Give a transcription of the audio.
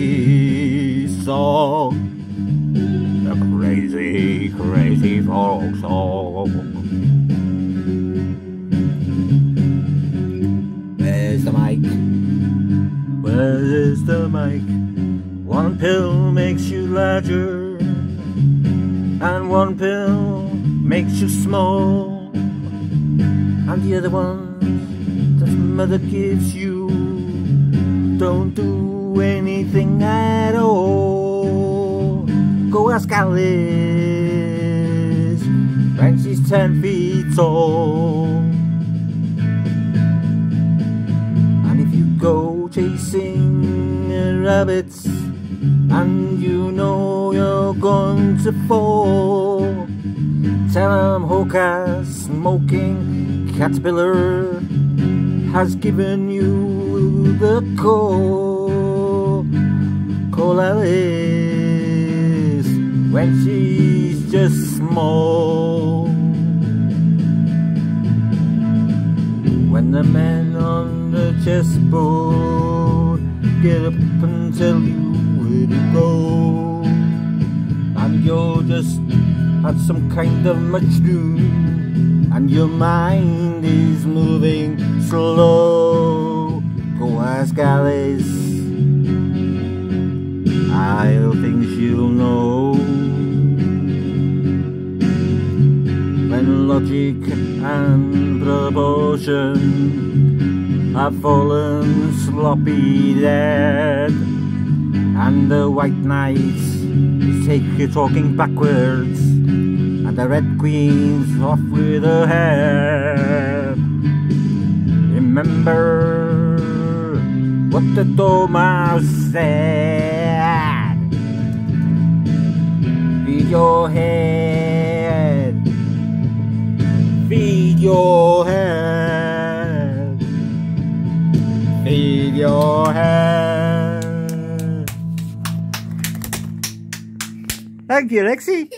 crazy song. The crazy, crazy folk song. Where's the mic? Where is the mic? One pill makes you larger, and one pill makes you small, and the other one that mother gives you don't do anything at all. Go ask Alice when she's ten feet tall. And if you go chasing rabbits and you know you're going to fall, tell 'em hookah smoking caterpillar has given you the call. Call Alice when she's just small. When the men on the chessboard get up and tell you where to go, and you're just at some kind of mushroom, and your mind is moving slow. Think she'll know. When logic and proportion have fallen sloppy dead, and the white knights take you talking backwards, and the red queen's off with her head. Remember what the Dormouse said. Your head. Feed your head. Feed your head. Thank you, Lexi.